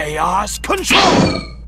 Chaos Control!